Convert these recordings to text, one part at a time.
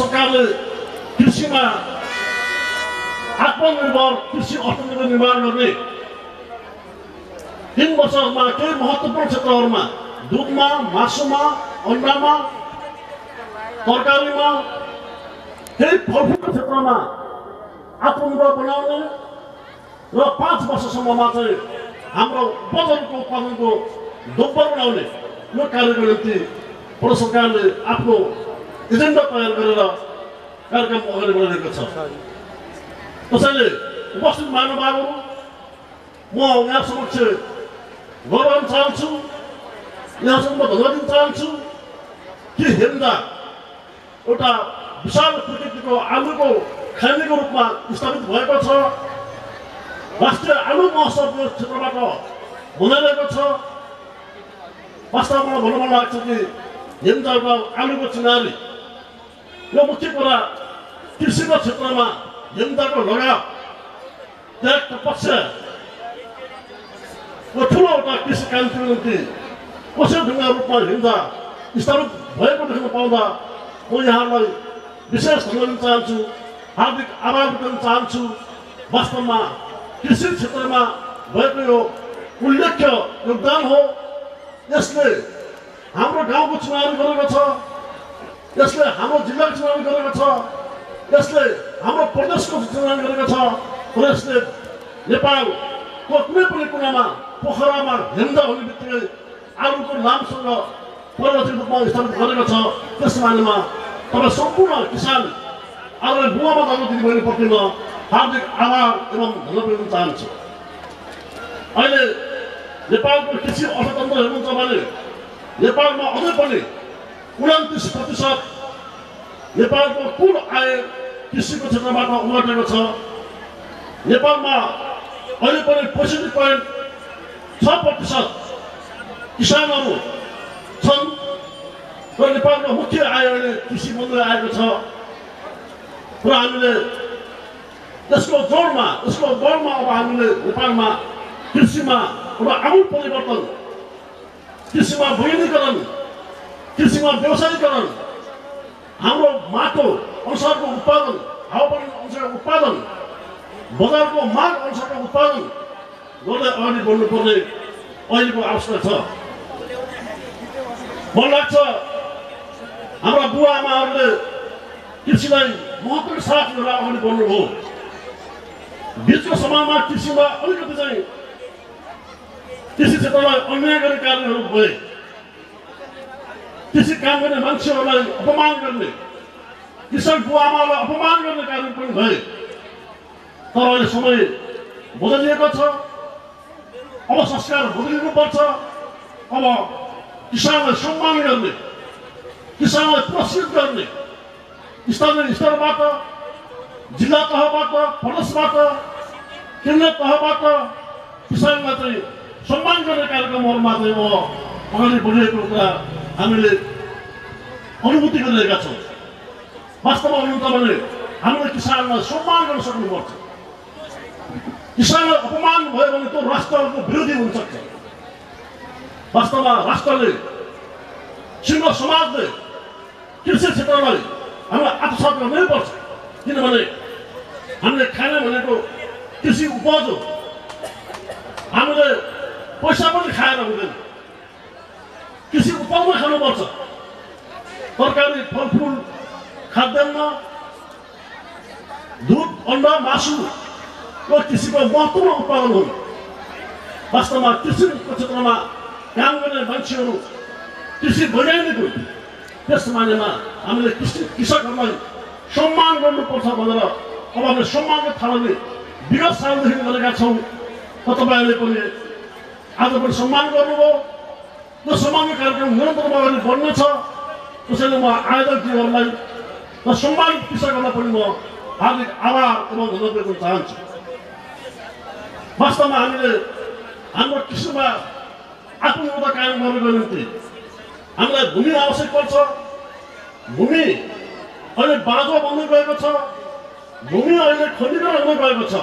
सरकारले कृषिमा आत्मनिर्भर कृषि अर्थनीति निर्माण गर्ने तिन वर्षमा केही महत्त्वपूर्ण क्षेत्रहरूमा दुधमा मासुमा अन्डामा तरकारीमा केही फलफुलको क्षेत्रमा आत्मनिर्भर बनाउने र पाँच वर्षसम्ममा चाहिँ हाम्रो उपजनको उत्पादनको दोब्बर बनाउने यो कार्यको निम्ति सरकारले आफ्नो एजेन्डा तयार गरेर कार्यक्रम अगाडि बढाइरहेको छ त्यसैले उपस्थित महानुभावहरू म यहाँ समक्ष गराउन चाहन्छु यहाँसम्म धन्यवाद दिन चाहन्छु कि हेर्दा एउटा विशाल प्रकृतिको आलुको खानीको रूपमा स्थापित भएको छ राष्ट्रिय आलु महोत्सव यो क्षेत्रबाट हुँदैरहेको छ वास्तवमा भन्नु मन लाग्छ कि हेम्जाको आलुको चिनारी यो मुख्य कुरा कृषिको क्षेत्रमा हेम्जाको लगाव त्यागको पक्ष ठुलो एउटा कृषि क्रान्तिको निम्ति कसरी ढुङ्गा रूपमा हिँड्दा स्थापित भएको देख्न पाउँदा म यहाँलाई विशेष धन्यवाद चाहन्छु हार्दिक आभार व्यक्त चाहन्छु वास्तवमा कृषि क्षेत्रमा भएको यो उल्लेख्य योगदान हो यसले हाम्रो गाउँको चुनाव गरेको छ यसले हाम्रो जिल्लाको चुनाव गरेको छ यसले हाम्रो प्रदेशको चुनाव गरेको छ र यसले नेपालको कुनै पनि कुनामा पोखरामा हेन्दा हुने बित्तिकै आलुको नामसँग परिवर्तित रूपमा स्थापित गरेको छ त्यस मानेमा तपाईँ सम्पूर्ण किसान आलुलाई बुवामा जानु दिदीबहिनी प्रति म हार्दिक आभार एवं धन्यवाद दिन चाहन्छु। अहिले नेपालको कृषि अर्थतन्त्र हेर्नुहुन्छ भने नेपालमा अझै पनि उन्तिस प्रतिशत नेपालको कुल आय कृषिको क्षेत्रबाट उम्रेको छ नेपालमा अहिले पनि पैँसठी पोइन्ट छ प्रतिशत किसानहरू छन् र नेपालको मुख्य आय अहिले कृषि बन्दै आएको छ र हामीले यसको जोडमा यसको बलमा अब हामीले नेपालमा कृषिमा एउटा आमूल परिवर्तन कृषिमा वैज्ञानिकरण कृषिमा व्यवसायीकरण हाम्रो माटो अनुसारको उत्पादन हावापानी अनुसारको उत्पादन बजारको माग अनुसारको उत्पादन गर्दै अगाडि बढ्नुपर्ने अहिलेको आवश्यकता छ। मलाई लाग्छ हाम्रा बुवा आमाहरूले कृषिलाई महत्त्वको साथ लिएर अगाडि बढ्नुभयो। बिचको समयमा कृषिमा अलिकति चाहिँ कृषि क्षेत्रलाई अन्याय गर्ने कार्यहरू भए। कृषि काम गर्ने मान्छेहरूलाई अपमान गर्ने कृषक बुवा अपमान गर्ने कार्य पनि भए। तर अहिले समय बदलिएको छ अब संस्कार बदलिनु पर्छ अब किसानलाई सम्मान गर्ने किसानलाई पुरस्कृत गर्ने स्थानीय स्तरबाट जिल्ला तहबाट प्रदेशबाट केन्द्रीय तहबाट किसानलाई चाहिँ सम्मान गर्ने कार्यक्रमहरूमा चाहिँ म अगाडि बढिरहेको कुरा हामीले अनुभूति गरिरहेका छौँ वास्तवमा हुनुहुन्छ भने हामीले किसानलाई सम्मान गर्न सक्नुपर्छ किसानलाई अपमान भयो भने त्यो राष्ट्रको विरोधी हुन सक्छ वास्तवमा राष्ट्रले सिङ्गो समाजले कृषि क्षेत्रलाई हामीलाई आत्मसात गर्नै पर्छ किनभने हामीले खाने भनेको कृषि उपज हो हामीले पैसा पनि खाएर हुँदैन उपजमै खानुपर्छ तरकारी फलफुल खाद्यान्न दुध अन्डा मासु यो कृषिको महत्त्वपूर्ण उत्पादन हुन् वास्तवमा कृषिको क्षेत्रमा काम गर्ने मान्छेहरू कृषि वैज्ञानिक हुन् त्यस मानेमा हामीले कृषि कृषकहरूलाई सम्मान गर्नुपर्छ भनेर अब हामीले सम्मानको थालनी विगत सालदेखि गरेका छौँ र तपाईँहरूले पनि आज पनि सम्मान गर्नुभयो त्यो सम्मानको कार्यक्रम निरन्तरमा अगाडि बढ्नेछ त्यसैले म आयोजकजीहरूलाई र सम्मानित कृषकहरूलाई पनि म हार्दिक आभार एवं धन्यवाद चाहन्छु वास्तवमा हामीले हाम्रो कृषिमा आत्मनिर्भरता कायम गर्नको निम्ति हामीलाई भूमि आवश्यक पर्छ भूमि अहिले बाँझो बन्दै गएको छ भूमि अहिले खण्डीकरण हुँदै गएको छ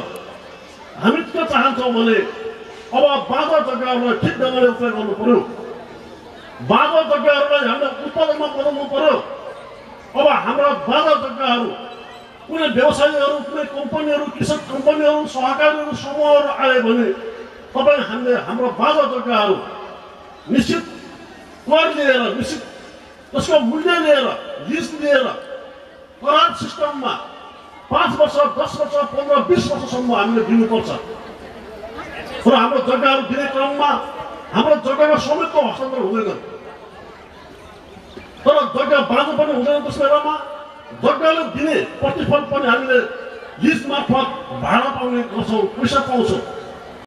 हामी के चाहन्छौँ भने अब बाँझो जग्गाहरूलाई ठिक ढङ्गले उपयोग गर्नु पर्यो बाँझो जग्गाहरूलाई हामीले उत्पादनमा बदल्नु पर्यो अब हाम्रा बाँझो जग्गा कुनै व्यवसायीहरू कुनै कम्पनीहरू कृषक कम्पनीहरू सहकारीहरू समूहहरू आए भने तपाईँ हामीले हाम्रो बाजा जग्गाहरू निश्चित कर लिएर निश्चित त्यसको मूल्य लिएर लिज लिएर करार सिस्टममा पाँच वर्ष दस वर्ष पन्ध्र बिस वर्षसम्म हामीले दिनुपर्छ र हाम्रो जग्गाहरू दिने क्रममा हाम्रो जग्गाको स्वामित्व हस्तान्तरण हुँदैन तर जग्गा बाँझो पनि हुँदैन त्यस बेलामा जग्गाले दिने प्रतिफल पनि हामीले लिज मार्फत भाडा पाउने गर्छौँ पैसा पाउँछौँ